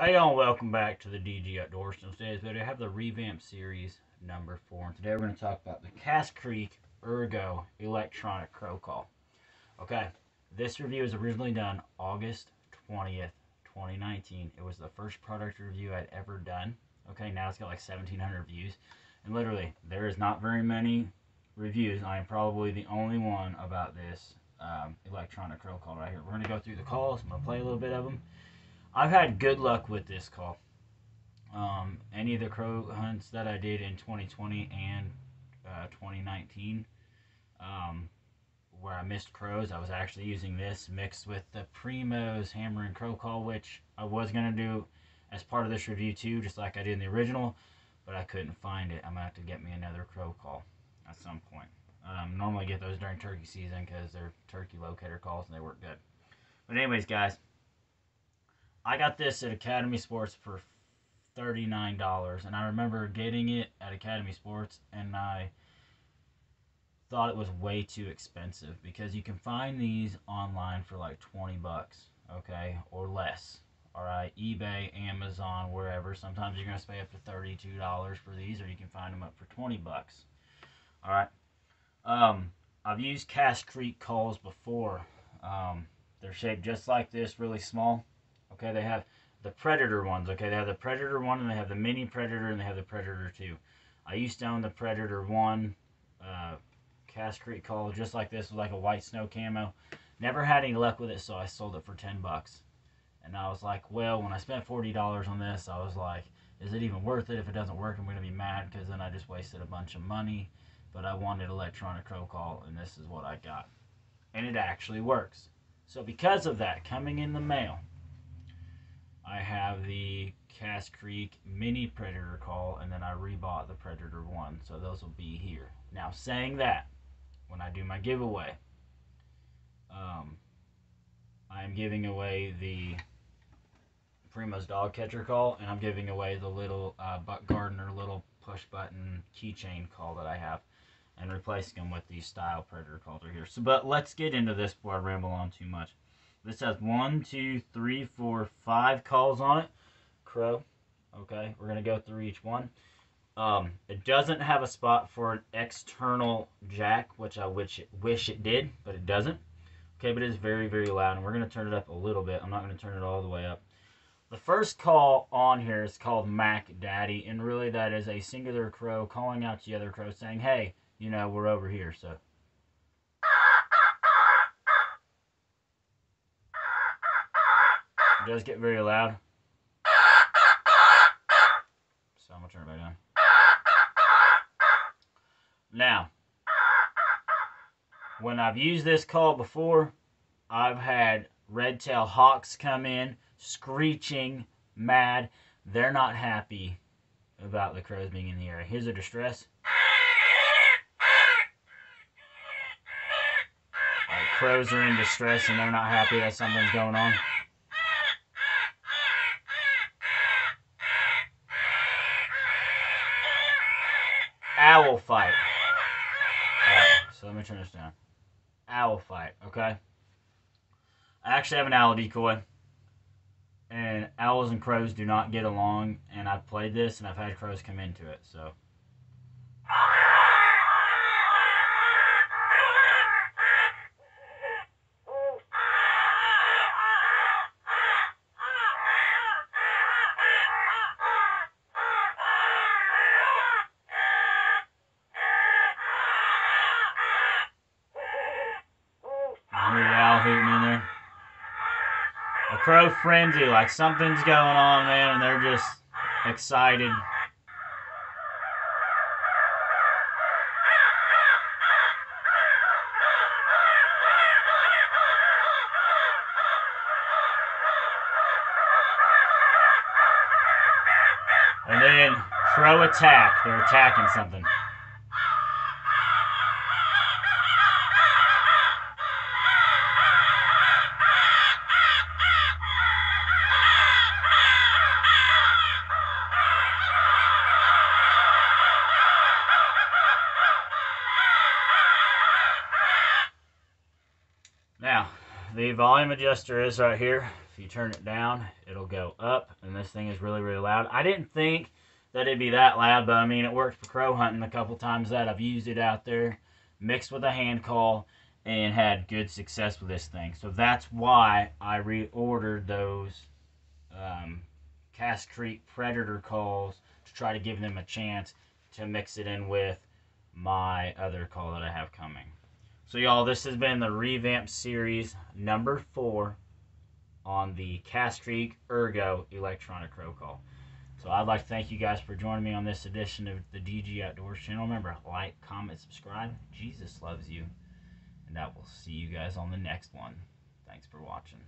Hey y'all, welcome back to the DG Outdoors. In today's video, I have the revamp series number four. Today we're going to talk about the Cass Creek Ergo Electronic Crow Call. Okay, this review was originally done August 20th, 2019. It was the first product review I'd ever done. Okay, now it's got like 1,700 views. And literally, there is not very many reviews. I am probably the only one about this um, electronic crow call right here. We're going to go through the calls. I'm going to play a little bit of them. I've had good luck with this call. Um, any of the crow hunts that I did in 2020 and uh, 2019, um, where I missed crows, I was actually using this mixed with the Primos Hammer and Crow Call, which I was going to do as part of this review too, just like I did in the original, but I couldn't find it. I'm going to have to get me another crow call at some point. Um, normally get those during turkey season because they're turkey locator calls and they work good. But anyways, guys, I got this at Academy Sports for $39 and I remember getting it at Academy Sports and I thought it was way too expensive because you can find these online for like 20 bucks, okay, or less. All right, eBay, Amazon, wherever. Sometimes you're going to pay up to $32 for these or you can find them up for 20 bucks. All right. Um, I've used Cass Creek calls before. Um, they're shaped just like this, really small. Okay, they have the Predator ones. Okay, they have the Predator 1 and they have the Mini Predator and they have the Predator 2. I used to own the Predator 1 uh, Cass Creek call just like this, with like a white snow camo. Never had any luck with it, so I sold it for 10 bucks. And I was like, well, when I spent $40 on this, I was like, is it even worth it? If it doesn't work, I'm going to be mad because then I just wasted a bunch of money. But I wanted electronic crow call, and this is what I got. And it actually works. So because of that, coming in the mail, I have the Cass Creek Mini Predator call, and then I rebought the Predator 1. So those will be here. Now, saying that, when I do my giveaway, um, I am giving away the Primos Dog Catcher call, and I'm giving away the little uh, Buck Gardner little push button keychain call that I have, and replacing them with these style Predator calls right here. So, but let's get into this before I ramble on too much. This has one, two, three, four, five calls on it. Crow. Okay, we're going to go through each one. Um, it doesn't have a spot for an external jack, which I wish it, wish it did, but it doesn't. Okay, but it is very, very loud, and we're going to turn it up a little bit. I'm not going to turn it all the way up. The first call on here is called Mac Daddy, and really that is a singular crow calling out to the other crow saying, hey, you know, we're over here, so does get very loud. So I'm going to turn it back down. Now, when I've used this call before, I've had red-tail hawks come in, screeching, mad. They're not happy about the crows being in the area. Here's a distress. Like crows are in distress and they're not happy that something's going on. Owl fight. Right, so let me turn this down. Owl fight, okay? I actually have an owl decoy. And owls and crows do not get along. And I've played this and I've had crows come into it, so. Hooting in there. A crow frenzy, like something's going on, man, and they're just excited. And then crow attack. They're attacking something. The volume adjuster is right here. If you turn it down, it'll go up, and this thing is really, really loud. I didn't think that it'd be that loud, but I mean, it worked for crow hunting a couple times that I've used it out there, mixed with a hand call, and had good success with this thing. So that's why I reordered those um, Cass Creek Predator calls to try to give them a chance to mix it in with my other call that I have coming. So y'all, this has been the revamp series number four on the Cass Creek Ergo electronic crow call. So I'd like to thank you guys for joining me on this edition of the DG Outdoors channel. Remember, like, comment, subscribe. Jesus loves you. And I will see you guys on the next one. Thanks for watching.